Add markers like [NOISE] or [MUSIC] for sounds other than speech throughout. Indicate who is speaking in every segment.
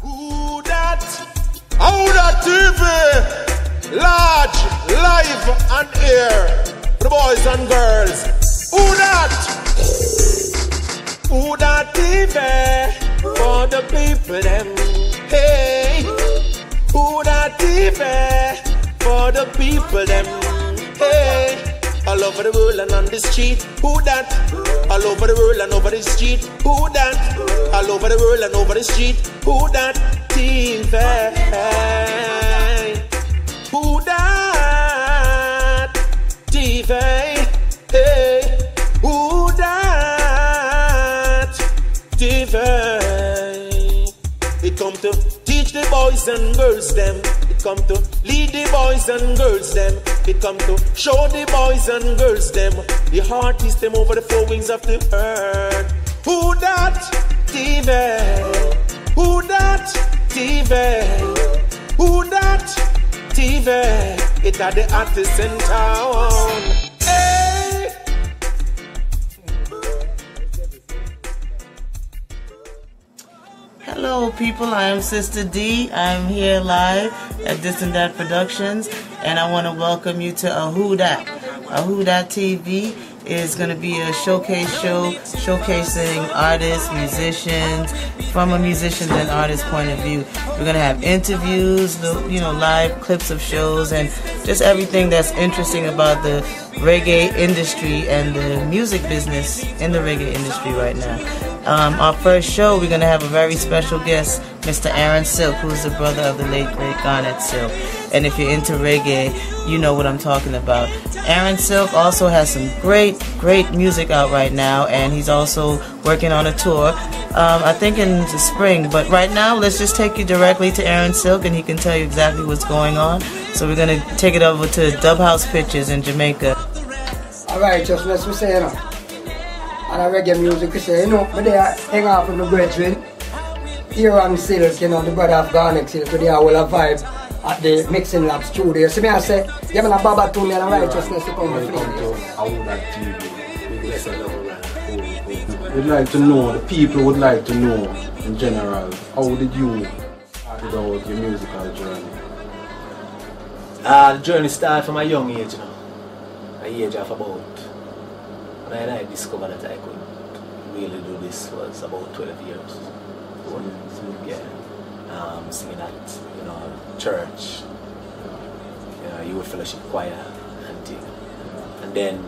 Speaker 1: Who that? How that TV? Large, live, and air. The boys and girls. Who that? Who that TV? For the people them. Hey. Who that TV? For the people them. Hey. All over the world and on the street. Who that? All over the world and over the street. Who that? All over the world and over the street. Who that? TV. Eh, eh. Who that? TV. Hey. Eh, Who that? TV. It come to teach the boys and girls them. Come to lead the boys and girls them. It come to show the boys and girls them. The heart is them over the four wings of the earth. Who that? TV. Who that? TV. Who that? TV. It are the artists in town.
Speaker 2: Hello, people. I am Sister D. I'm here live at Distant Dad Productions, and I want to welcome you to Ahuda. Ahuda TV is going to be a showcase show showcasing artists, musicians from a musician and artist point of view. We're going to have interviews, you know, live clips of shows, and just everything that's interesting about the reggae industry and the music business in the reggae industry right now. Um, our first show, we're going to have a very special guest, Mr. Aaron Silk, who's the brother of the late great Garnet Silk. And if you're into reggae, you know what I'm talking about. Aaron Silk also has some great, great music out right now, and he's also working on a tour. Um, I think in the spring, but right now, let's just take you directly to Aaron Silk, and he can tell you exactly what's going on. So we're gonna take it over to Dub House Pictures in Jamaica.
Speaker 3: All right, just let's say, know, and a reggae music, we say, you know, but they are hang out with my brethren. Aaron Silk, you know, the brother of Garnet Silk, so they are all a vibe at the Mixing Lab studio. So me I say, yeah, man, a baba to me and a righteousness to come with
Speaker 4: We'd like to know, the people would like to know in general, how did you start out your musical journey?
Speaker 5: Uh, the journey started from a young age, you know. A age of about when I discovered that I could really do this was about 12 years. Yeah. Um, singing at, you know, church, you know, youth fellowship choir and thing. And then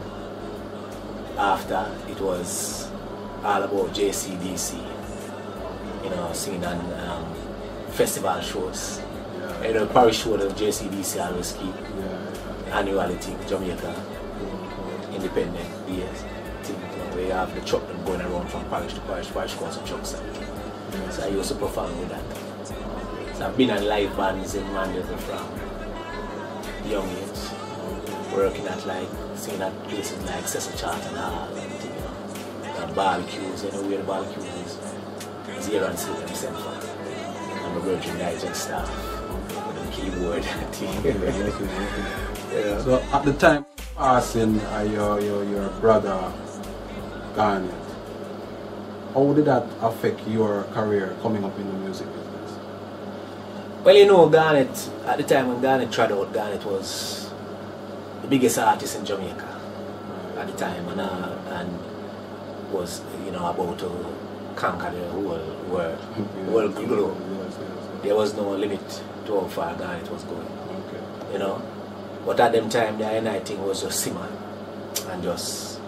Speaker 5: after it was all about JCDC, you know, singing on um, festival shows. You know, parish show that JCDC always keep. Annually thing, Jamaica, independent years. Thing, we have the truck them going around from parish to parish, parish calls and trucks. and- So I used to perform with that. So I've been in live bands in Mandeville from young age, working at like, singing at places like Cecil Hall and thing, you know, and barbecues, you know where the barbecue is. It's Aaron Silk and Central. I'm a Virgin Digest staff with the keyboard and [LAUGHS] thing. yeah.
Speaker 4: So at the time passing uh, your, your, your brother Garnet, how did that affect your career coming up in the music business?
Speaker 5: Well, you know, Garnet, at the time when Garnet tried out, Garnet was the biggest artist in Jamaica at the time and, uh, and was, you know, about to conquer the whole world, [LAUGHS] world globe.
Speaker 4: Yes, yes,
Speaker 5: There was no limit to how far Garnet was going.
Speaker 4: Okay.
Speaker 5: you know. But at them time, the NI thing was just simmer and just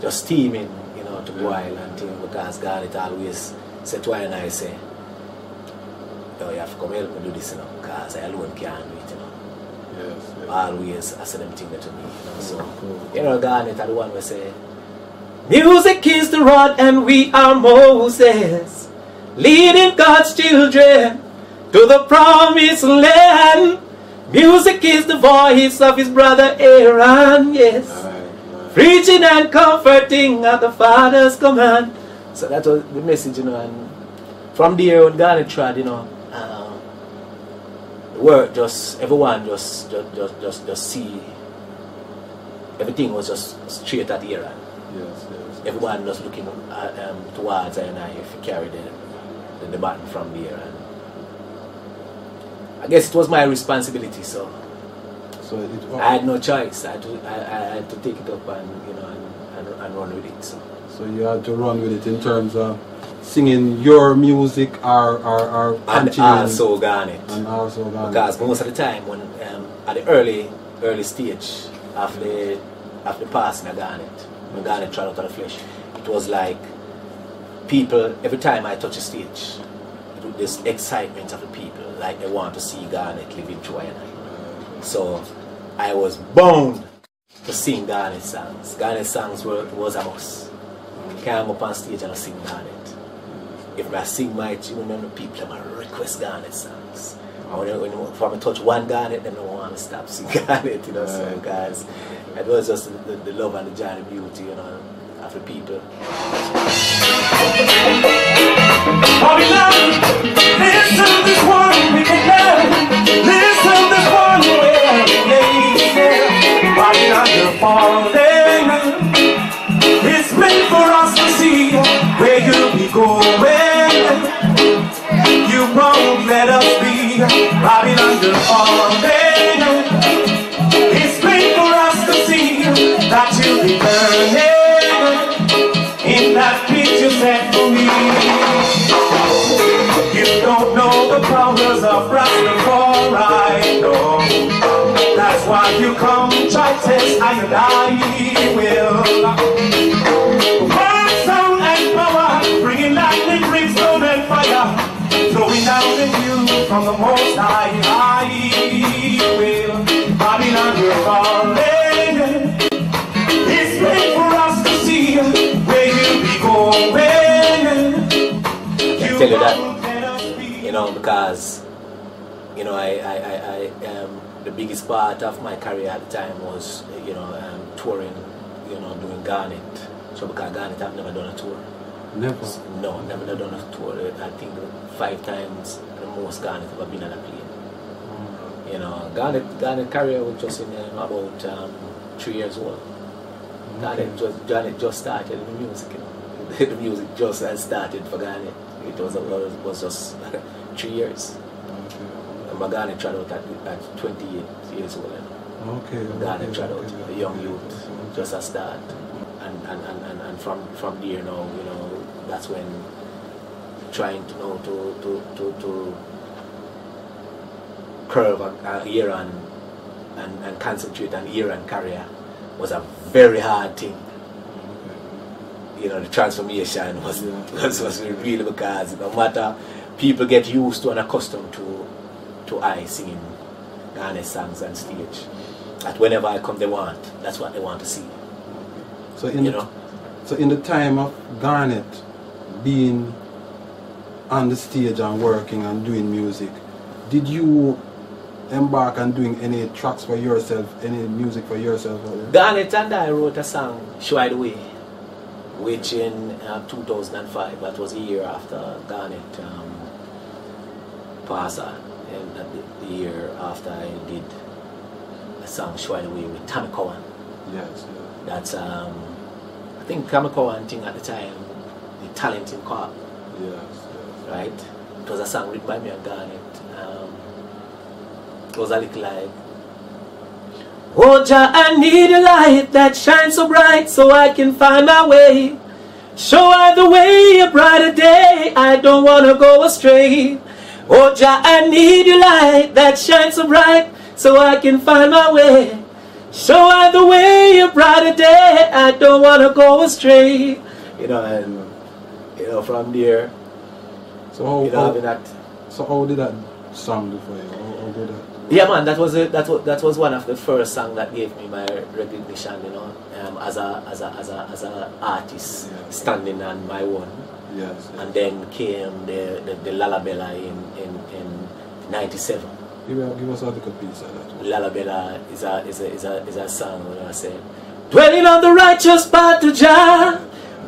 Speaker 5: just steaming, you know, to boil and thing because Garnet always said to I and I say, Yo, you have to come help me do this, you know, because I alone can't do it, you know.
Speaker 4: Yes, yes.
Speaker 5: always I say them thing to me. You know, so
Speaker 4: Cool.
Speaker 5: you know Garnet are the one we say Music is the rod and we are Moses Leading God's children to the promised land Music is the voice of his brother Aaron, yes. Preaching and comforting at the Father's command So that was the message, you know, and from there when Garnet tried, you know, um, the work just everyone just just just just, just see everything was just straight at Aaron.
Speaker 4: Yes, yes.
Speaker 5: Everyone was looking uh, um, towards and I if you the, the, the baton from there and I guess it was my responsibility. So
Speaker 4: So it,
Speaker 5: I had no choice. I had to, I, I had to take it up and you know and, and, and run with it. So
Speaker 4: so you had to run with it in terms of singing your music or, or, or
Speaker 5: and also Garnet.
Speaker 4: and also Garnet.
Speaker 5: Because most of the time when um, at the early early stage of the of the passing of Garnet, when Garnet out of the flesh, it was like people every time I touch a stage, this excitement of the people, like they want to see Garnet living through and I. So I was bound to sing Garnet songs. Garnet songs were was a must. Come up on stage and I sing Garnet. If I sing my tune, then the people might request Garnet songs. And when, when, if I touch one Garnet, then I want to stop singing [LAUGHS] Garnet, you know, so
Speaker 4: Right.
Speaker 5: guys, it was just the, the love and the joy and beauty, you know, of the people.
Speaker 1: Babylon, listen this one going. You won't let us be. Babylon, you're falling. It's meant for us to see that you'll be burning in that picture set for me. You don't know the powers of Rastafari, no. That's why you come try test I and I I,
Speaker 5: I, I, I um, the biggest part of my career at the time was, you know, um, touring, you know, doing Garnet. So because Garnet, I've never done a tour.
Speaker 4: Never.
Speaker 5: No, never done a tour. I think five times the most Garnet I've ever been on a plane. You know, Garnet, Garnet career was just in um, about um, three years old. Garnet just, Garnet just started in the music, you know. [LAUGHS] the music just had started for Garnet. It was, it was, just [LAUGHS] three years. My Garnet tried out at, at 28 years old. You.
Speaker 4: Okay. okay.
Speaker 5: Garnet tried out,
Speaker 4: okay.
Speaker 5: a young youth, just a start. And, and, and, and, and from, from there now, you know, that's when trying to know to, to, to, to curve a, a year on and, and concentrate on year and career was a very hard thing. You know, the transformation was,
Speaker 4: Yeah. [LAUGHS]
Speaker 5: was, was really because no matter people get used to and accustomed to to I singing Garnet songs on stage. That whenever I come they want, that's what they want to see.
Speaker 4: So in
Speaker 5: You
Speaker 4: the,
Speaker 5: know?
Speaker 4: so in the time of Garnet being on the stage and working and doing music, did you embark on doing any tracks for yourself, any music for yourself?
Speaker 5: Garnet and I wrote a song, Show the Way, which in uh, 2005, that was a year after Garnet um, passed on, and the, the year after I did a song, Show the with Tommy Cowan.
Speaker 4: Yes. yes.
Speaker 5: That's, um, I think Tommy Cowan thing at the time, the talent in Cork,
Speaker 4: Yes. yes.
Speaker 5: right? It was a song written by me and Garnet. Um, it was a little like, Oh Jah, I need a light that shines so bright so I can find my way. Show I the way a brighter day. I don't wanna go astray. Oh Jah, I need your light that shines so bright so I can find my way. Show I the way you brought a brighter day. I don't wanna go astray. You know, and you know from there,
Speaker 4: So how,
Speaker 5: you know,
Speaker 4: how,
Speaker 5: that
Speaker 4: so how did that song do for you? How, how did that?
Speaker 5: Yeah, man, that was a, that was that was one of the first songs that gave me my recognition, you know, um, as a as a as a as a artist
Speaker 4: Yeah.
Speaker 5: standing on my own.
Speaker 4: Yes. yes.
Speaker 5: And then came the the, the Lalabella in in in '97.
Speaker 4: give, give us a little piece of that. one.
Speaker 5: Lalabella is a is a is a is a song where I say, dwelling on the righteous path to Jah,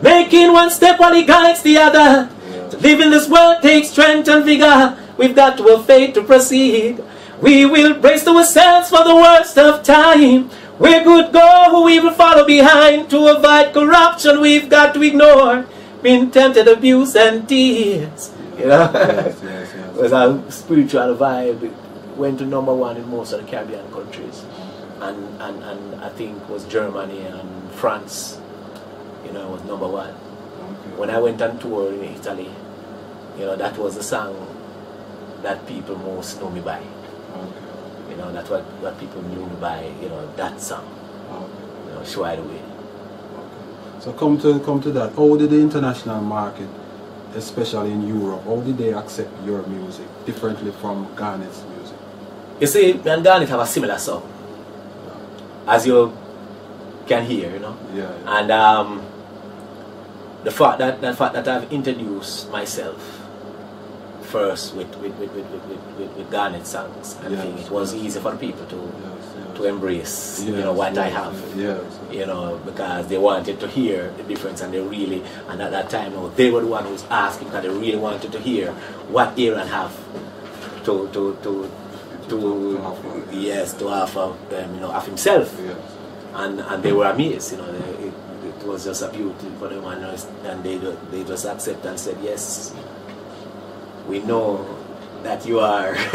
Speaker 5: making one step while He guides the other. To live in this world takes strength and vigor. We've got to have faith to proceed. We will brace ourselves for the worst of time. Where good go, we will follow behind. To avoid corruption, we've got to ignore. Being tempted, abuse, and tears. You know?
Speaker 4: Yes, yes, [LAUGHS] yes.
Speaker 5: It was a spiritual vibe went to number one in most of the Caribbean countries. And, and, and I think was Germany and France, you know, was number one.
Speaker 4: Okay.
Speaker 5: When I went on tour in Italy, you know, that was the song that people most know me by. Know, that's what, what people knew me by, you know, that song,
Speaker 4: Okay.
Speaker 5: you know, Show the Way.
Speaker 4: So come to come to that. How did the international market, especially in Europe, how did they accept your music differently from Garnet's music?
Speaker 5: You see, me and Garnet have a similar song, as you can hear, you know.
Speaker 4: Yeah. yeah.
Speaker 5: And um, the fact that the fact that I've introduced myself first with with with with, with, with, Garnet songs, I
Speaker 4: Yes,
Speaker 5: think it was
Speaker 4: yes.
Speaker 5: easy for people to
Speaker 4: Yes,
Speaker 5: to embrace, you know, what I have. You know, because they wanted to hear the difference, and they really, and at that time, know, they were the one who was asking because they really wanted to hear what Aaron have to to to to,
Speaker 4: To offer.
Speaker 5: yes to offer, um, you know, of himself and and they were amazed. You know, they, it, it was just a beauty for them, and, and they they just accept and said, "Yes, we know that you are [LAUGHS]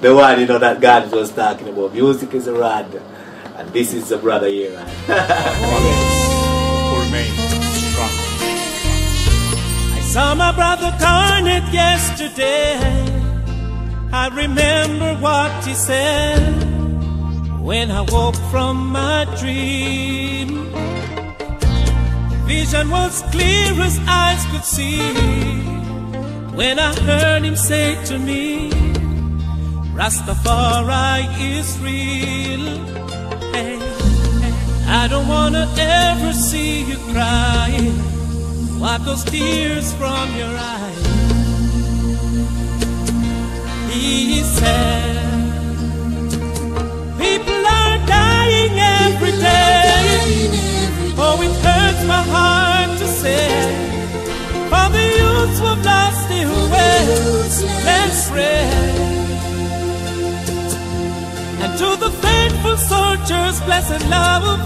Speaker 5: the one you know that God was talking about. Music is a rod, and this is the brother here."
Speaker 6: remain [LAUGHS] strong.
Speaker 7: I saw my brother Garnet yesterday. I remember what he said when I woke from my dream. Vision was clear as eyes could see when I heard him say to me, Rastafari is real. Hey, I don't wanna ever see you crying. Wipe those tears from your eyes. He said, People are dying every day. Oh, it hurts my heart to say, For the youths who've lost let's pray. And to the faithful soldiers, blessed love,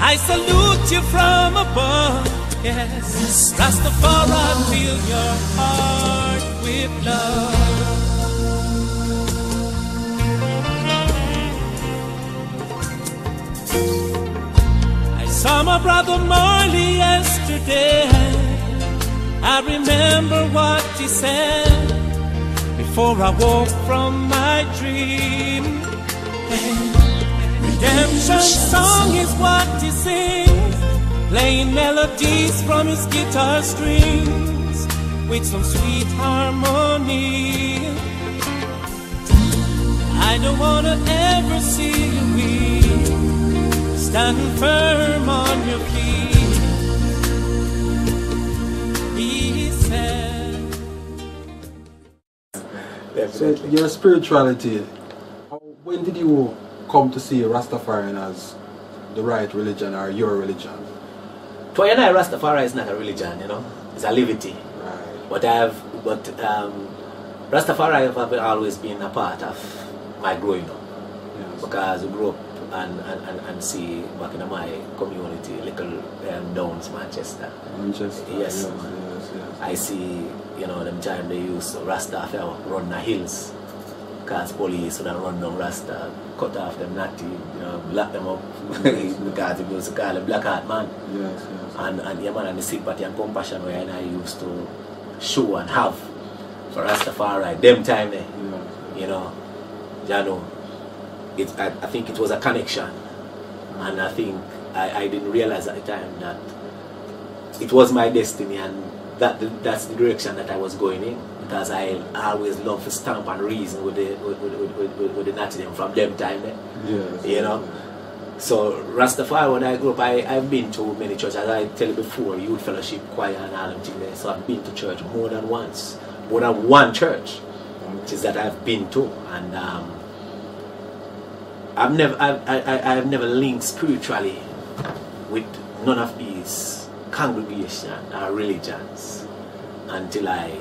Speaker 7: I salute you from above. Yes, Rastafari, fill your heart with love. I saw my brother Marley yesterday. I remember what said before I woke from my dream. Redemption song is what he sings, playing melodies from his guitar strings with some sweet harmony. I don't wanna ever see you weak, standing firm on your
Speaker 4: So your spirituality, when did you come to see Rastafarian as the right religion or your religion?
Speaker 5: To you I, Rastafari is not a religion, you know, it's a liberty.
Speaker 4: Right.
Speaker 5: But I've, but um, Rastafari have always been a part of my growing up.
Speaker 4: Yes.
Speaker 5: because I grew up and, and, and, and see back in my community, little um, Downs, Manchester.
Speaker 4: Manchester.
Speaker 5: Yes,
Speaker 4: Yes. Yes. Yes.
Speaker 5: I see, you know, them time they used Rasta to run the hills. Because police would have run down Rasta, cut off them natty, you know, lock them up. [LAUGHS] [LAUGHS] because it was a black heart man.
Speaker 4: Yes. Yes.
Speaker 5: And, and yeah, man, and the sympathy and compassion where I used to show and have for Rastafari, them time there you know, you know, it, I, I think it was a connection, and I think I, I didn't realize at the time that it was my destiny, and that that's the direction that I was going in because I always love to stamp and reason with the with, with, with, with, the Nottingham from them time.
Speaker 4: Yes.
Speaker 5: You know? So Rastafari, when I grew up, I, I've been to many churches. As I tell you before, youth fellowship, choir, and all them things. So I've been to church more than once, more than one church which is that I've been to, and um, I've never, I've, I, I, I've never linked spiritually with none of these congregations or religions until I,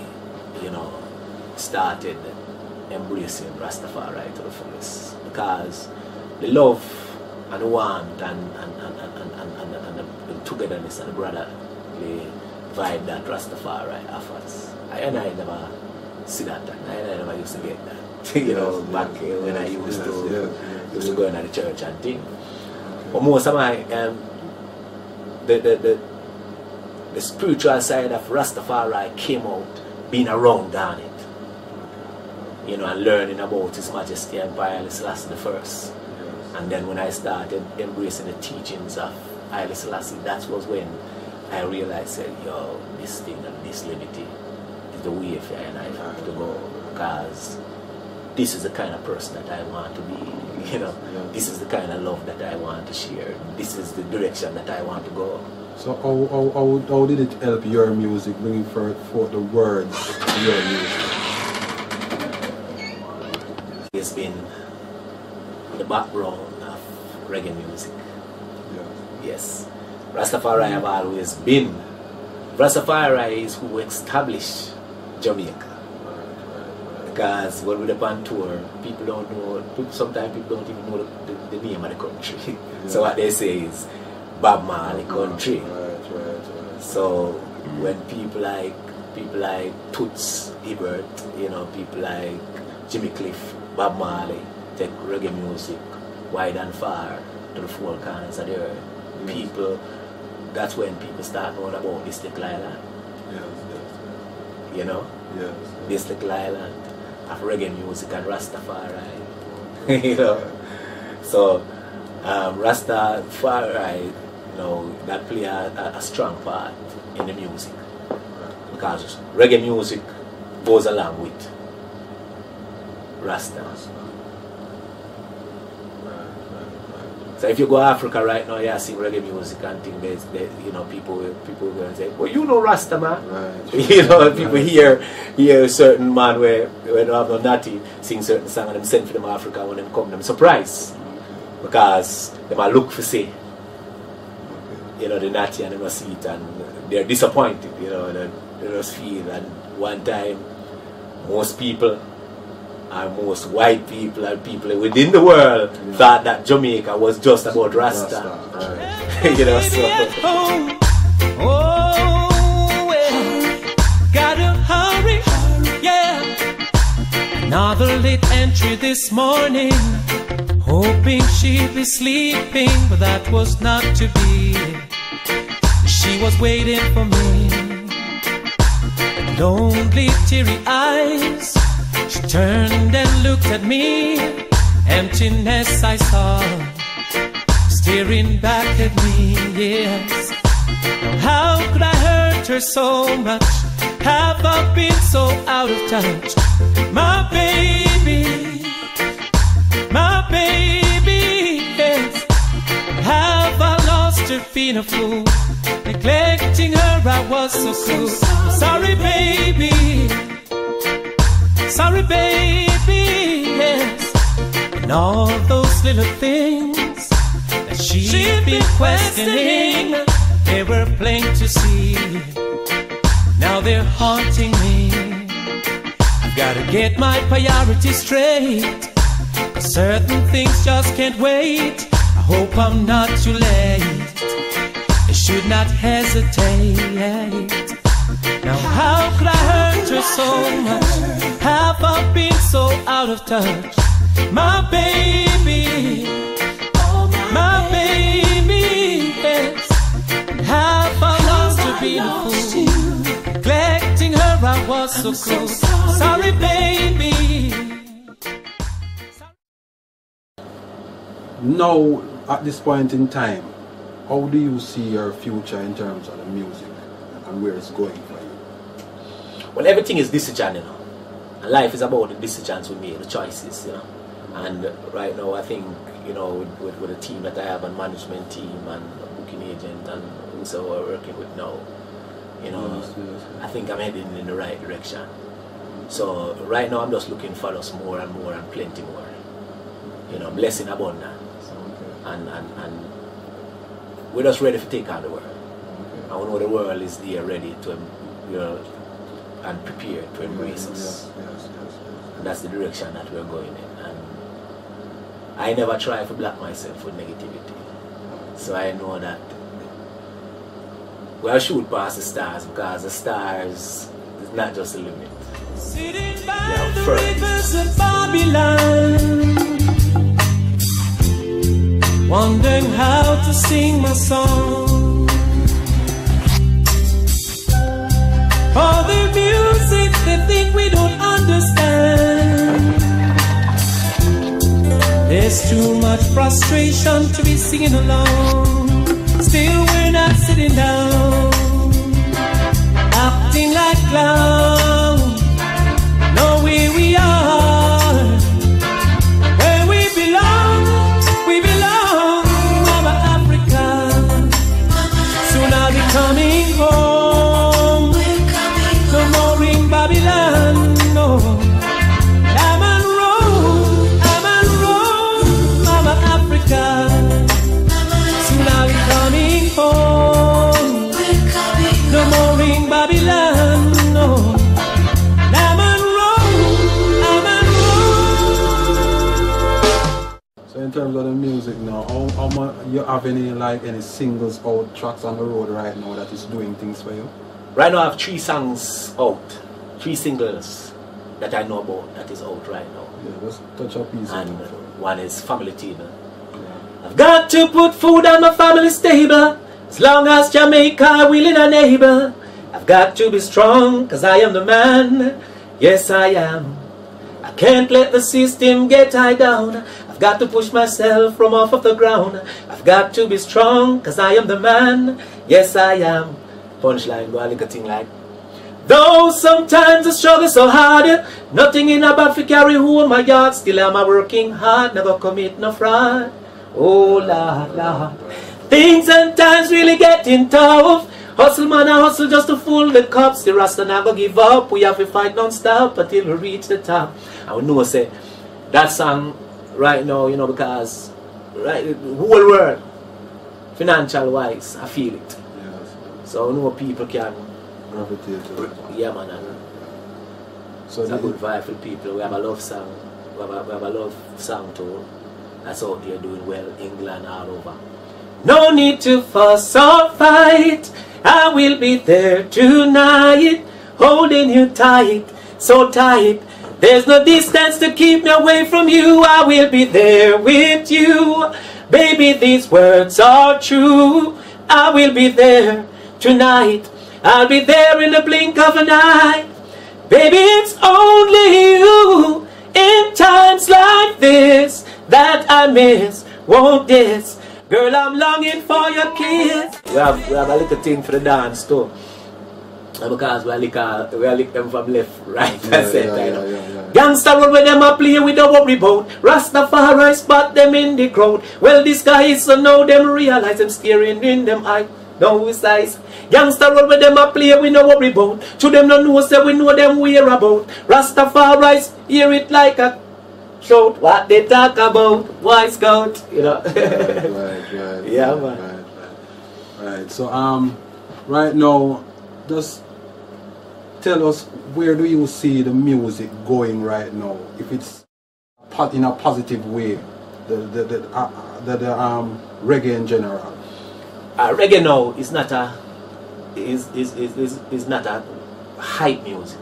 Speaker 5: you know, started embracing Rastafari to the fullest, because the love and the warmth and and and and and, and, and, the, the togetherness and the brotherly vibe that Rastafari offers. I and I never see that I, and I never used to get that. [LAUGHS] you know, back when I used to used to go into the church and thing. But most of my um, the, the the the spiritual side of Rastafari came out being around on it. You know, and learning about His Majesty Empire Haile Selassie the First. And then when I started embracing the teachings of Haile Selassie, that was when I realized, said, yo, this thing and this liberty is the way for and I have to go. Because this is the kind of person that I want to be. [LAUGHS] You know, this is the kind of love that I want to share. This is the direction that I want to go.
Speaker 4: So how, how, how, how did it help your music, bringing forth, forth the words of your music?
Speaker 5: It's been the background of reggae music.
Speaker 4: Yeah.
Speaker 5: Yes. Rastafari have always been. Rastafari is who established Jamaica. Because when we're on tour, people don't know, people, sometimes people don't even know the, the, the name of the country. [LAUGHS] so what they say is Bob Marley country.
Speaker 4: Right, right, right.
Speaker 5: So when people like people like Toots Hibbert, you know, people like Jimmy Cliff, Bob Marley, take reggae music wide and far to the four corners of the earth.
Speaker 4: Yes.
Speaker 5: People that's when people start knowing about this little island,
Speaker 4: Yes, yes,
Speaker 5: you know,
Speaker 4: yes.
Speaker 5: this little island of reggae music and Rastafari. [LAUGHS] you know. So um, Rastafari, that play a, a, a strong part in the music. Because reggae music goes along with Rasta. So if you go to Africa right now, you see reggae music and things. There's, there, you know, people people going to say, "Well, you know Rasta man."
Speaker 4: Right. [LAUGHS]
Speaker 5: you know, people
Speaker 4: Right.
Speaker 5: hear hear a certain man where when they have no natty sing certain song and them send for them Africa when them come, them surprise mm-hmm. because them are look for say, you know, the natty and them a see it and they're disappointed, you know, and they just feel and one time most people and most white people and people within the world
Speaker 4: Yeah.
Speaker 5: thought that Jamaica was just about Rasta. [LAUGHS]
Speaker 4: right.
Speaker 5: you know, so.
Speaker 7: Oh, well, gotta hurry, yeah. Another late entry this morning, hoping she'd be sleeping, but that was not to be. She was waiting for me, lonely, teary eyes. She turned and looked at me, emptiness I saw staring back at me, yes. Now, how could I hurt her so much? Have I been so out of touch? My baby, my baby, yes. Have I lost her, been a fool? Neglecting her, I was so cruel. Sorry, baby. Sorry, baby, yes. And all those little things that she'd been questioning, they were plain to see. Now they're haunting me. I've gotta get my priorities straight. certain things just can't wait. I hope I'm not too late. Should not hesitate. Now how could I hurt her so much? Have I been so out of touch? My baby, my baby, yes. Have I lost her fool? Neglecting her, I was so cruel. Sorry, baby.
Speaker 4: No, at this point in time, how do you see your future in terms of the music and where it's going for you?
Speaker 5: Well, everything is decision, you know. And life is about the decisions we make, the choices, you know. And right now, I think, you know, with, with, with the team that I have, and management team, and booking agent, and also we're working with now, you know,
Speaker 4: Yes, yes.
Speaker 5: I think I'm heading in the right direction. So right now, I'm just looking for us more and more and plenty more. You know, blessing abundance.
Speaker 4: Okay.
Speaker 5: And, and, and we're just ready to take on the world.
Speaker 4: And
Speaker 5: I know the world is there ready to, you know, and prepared to embrace us.
Speaker 4: Yes, yes, yes,
Speaker 5: And that's the direction that we're going in. And I never try to block myself with negativity. So I know that we'll shoot past the stars because the stars is not just a limit.
Speaker 7: Sitting by
Speaker 5: Yeah,
Speaker 7: the rivers of Babylon. Wondering how to sing my song. All the music they think we don't understand. There's too much frustration to be singing along. Still, we're not sitting down, acting like clowns. No, where we coming
Speaker 4: how, much you have any like any singles out tracks on the road right now that is doing things for you?
Speaker 5: Right now I have three songs out, three singles that I know about that is out right now.
Speaker 4: Yeah, just touch up piece.
Speaker 5: And one is Family Tina. I've got to put food on my family's table. As long as Jamaica willing a neighbor. I've got to be strong, cause I am the man. Yes, I am. I can't let the system get tied down. I've got to push myself from off of the ground. I've got to be strong, cause I am the man. Yes, I am. Punchline, go a little thing like. Though sometimes I struggle so hard, nothing in about to carry home my yard. Still I'm I working hard, never commit no fraud. Oh Lord, Lord. Things and times really getting tough. Hustle man, I hustle just to fool the cops. The Rasta never give up. We have to fight non-stop until we reach the top. I would know say that song right now, you know, because right whole world, financial wise, I feel it.
Speaker 4: Yes.
Speaker 5: So no people can
Speaker 4: Gravitate to it.
Speaker 5: yeah man and
Speaker 4: So
Speaker 5: it's a
Speaker 4: the-
Speaker 5: good vibe for people. We have a love song. We have a, we have a love song too. That's out there doing well, England all over. No need to fuss or fight. I will be there tonight, holding you tight, so tight. There's no distance to keep me away from you. I will be there with you. Baby, these words are true. I will be there tonight. I'll be there in the blink of an eye. Baby, it's only you in times like this that I miss. Won't this? Girl, I'm longing for your kiss. We have, we have a little thing for the dance too. Because we are lick, we are lick them from left, [LAUGHS] right,
Speaker 4: Yeah,
Speaker 5: and center.
Speaker 4: yeah,
Speaker 5: you know.
Speaker 4: yeah, yeah.
Speaker 5: Gangsta road where them a play with a worry boat. Rastafari spot them in the crowd. Well, this guy is so now them realize them staring in them eye. No size. Gangsta road where them a play we no worry boat. To them no know say we know them we're about. Rastafari hear it like a shout. What they talk about? Why scout? You know.
Speaker 4: right, [LAUGHS] right, right.
Speaker 5: Yeah,
Speaker 4: right,
Speaker 5: man.
Speaker 4: Right, right. Right. So um, right now, just tell us where do you see the music going right now? If it's in a positive way, the the the, uh, the, the um reggae in general.
Speaker 5: uh, reggae now is not a is is, is, is, is not a hype music.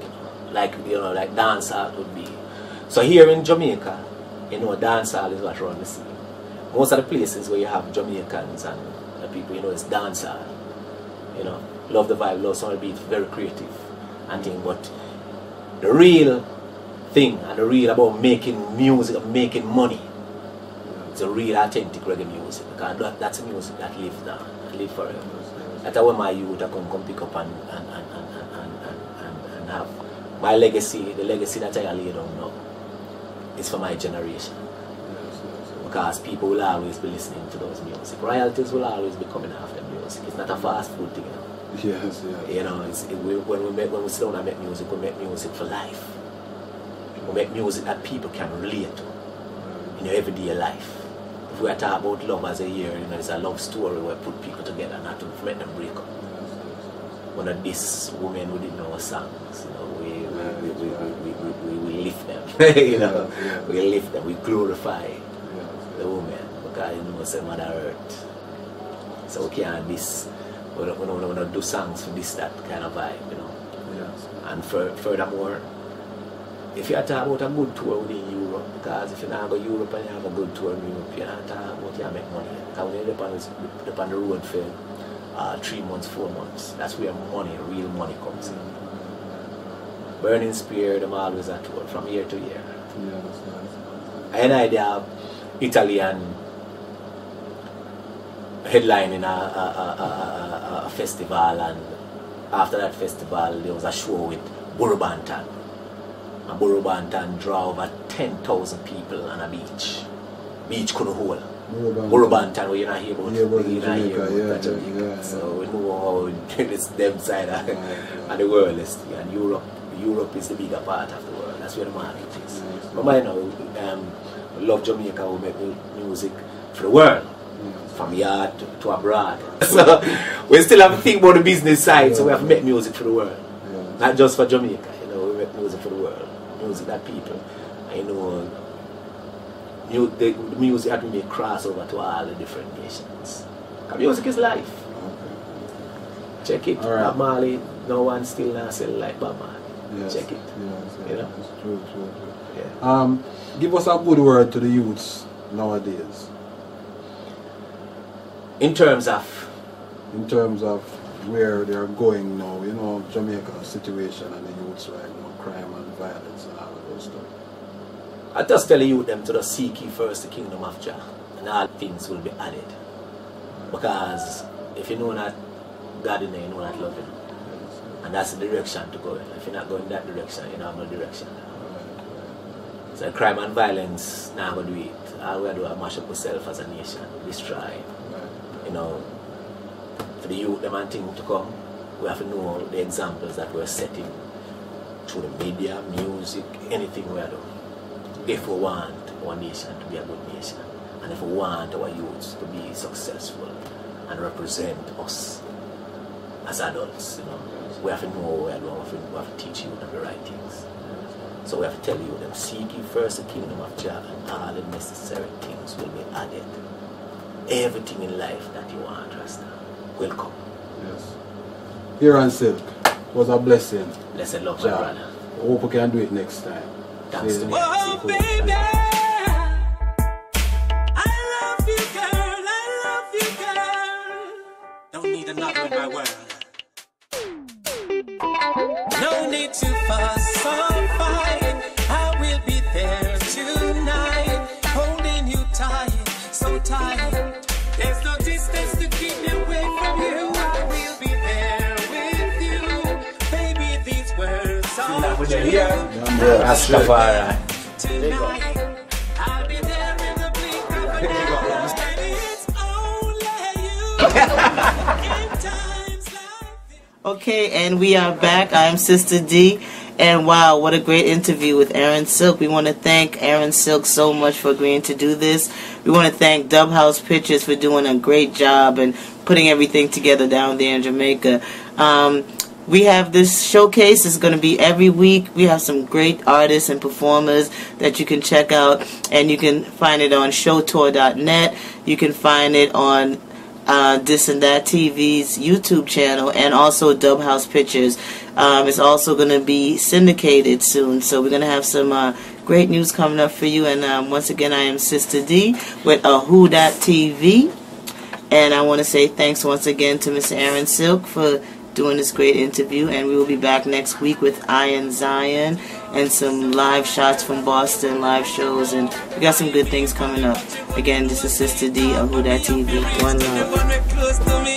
Speaker 5: Like you know like dancehall would be. So here in Jamaica you know dancehall is what run the scene. Most of the places where you have Jamaicans and people you know it's dancehall. You know love the vibe love some of the beat very creative and thing but the real thing and the real about making music making money it's a real authentic reggae music because that, that's music that lives now, that lives forever. That's why my youth are come, come pick up and, and, and, and, and, and, and, have my legacy, the legacy that I lay down now, is for my generation. Because people will always be listening to those music. Royalties will always be coming after music. It's not a fast food thing, you know.
Speaker 4: Yes, yes.
Speaker 5: You know, it's, it, we, when we make when we sit down and make music, we make music for life. We make music that people can relate to in your everyday life. If we are talking about love as a year, you know, it's a love story where we put people together, not to make them break up. One of these women within our songs, you know, we we, we, we, we, we, we, lift them, [LAUGHS] you know, we lift them, we glorify the woman because you know some mother earth. So we can't this we don't, we, don't, we don't do songs for this that kind of vibe, you know.
Speaker 4: Yes.
Speaker 5: And fur, furthermore, if you are talking about a good tour within Europe, because if you're not go Europe and you have a good tour in Europe, you're not talking about you make money. Because when you're on the, up on the road for uh, three months, four months, that's where money, real money comes in. Burning Spear, them always at tour from year to year.
Speaker 4: Yes, yes.
Speaker 5: I had an idea Italian headlining a, a, a, a, a, a festival and after that festival there was a show with Buju Banton. And Buju Banton draw over 10,000 people on a beach. Beach couldn't hold. Buju Banton. You not hear about,
Speaker 4: Yeah, but in
Speaker 5: not hear about
Speaker 4: yeah,
Speaker 5: that
Speaker 4: yeah, yeah,
Speaker 5: So we know how [LAUGHS] it's them side of,
Speaker 4: right.
Speaker 5: and the world is, and Europe, Europe is the bigger part of the world. That's where the market is. Remember, you know, um, love Jamaica, we make music for the world. From yard to, to abroad. [LAUGHS] So we still have to think about the business side, so we have to make music for the world.
Speaker 4: Yes.
Speaker 5: Not just for Jamaica, you know, we make music for the world. Music that people, you know, mu- the, the music had to be a crossover to all the different nations. music is life.
Speaker 4: Okay.
Speaker 5: Check it.
Speaker 4: All right.
Speaker 5: Bob Marley, no one still not sell like Bob Marley.
Speaker 4: Yes.
Speaker 5: Check it.
Speaker 4: Yes, yes,
Speaker 5: You know?
Speaker 4: yes. True, true, true.
Speaker 5: Yeah.
Speaker 4: Um, give us a good word to the youths nowadays
Speaker 5: In terms of
Speaker 4: in terms of where they're going now, you know, Jamaica situation and the youths right now, crime and violence and all of those stuff.
Speaker 5: I just tell you them to the seek first the kingdom of Jah, and all things will be added. Because if you know that God in there, you know that love him. And that's the direction to go in. If you're not going that direction, you don't have no direction. So crime and violence, now going to do it. All we do is mash up ourselves as a nation, destroy. You know, for the youth, thing to come, we have to know the examples that we're setting through the media, music, anything we are doing. If we want our nation to be a good nation, and if we want our youths to be successful and represent us as adults, you know, we have to know what we are doing, we have to, we have to teach you the right things. So we have to tell you them, seek ye first the kingdom of Jah and all the necessary things will be added. Everything in life that you want, Rasta, will come.
Speaker 4: Yes. Aaron Silk was a blessing.
Speaker 5: Blessed love, my
Speaker 4: Jah.
Speaker 5: brother.
Speaker 4: Hope we can do it next time.
Speaker 5: Thanks to me.
Speaker 7: Oh,
Speaker 5: See
Speaker 7: baby. I love you, girl. I love you, girl. Don't need another in my world. Like this. [LAUGHS]
Speaker 2: Okay, and we are back. I'm Sister D. And wow, what a great interview with Aaron Silk. We want to thank Aaron Silk so much for agreeing to do this. We want to thank Dub House Pictures for doing a great job and putting everything together down there in Jamaica. Um, we have this showcase. It's going to be every week. We have some great artists and performers that you can check out, and you can find it on showtour.net. You can find it on uh, This and That TV's YouTube channel and also Dubhouse Pictures. Um, it's also going to be syndicated soon, so we're going to have some uh, great news coming up for you. And um, once again, I am Sister D with TV, and I want to say thanks once again to Miss Aaron Silk for doing this great interview. And we will be back next week with Ian Zion and some live shots from Boston, live shows, and we got some good things coming up. Again, this is Sister D of Who Dat TV. One love.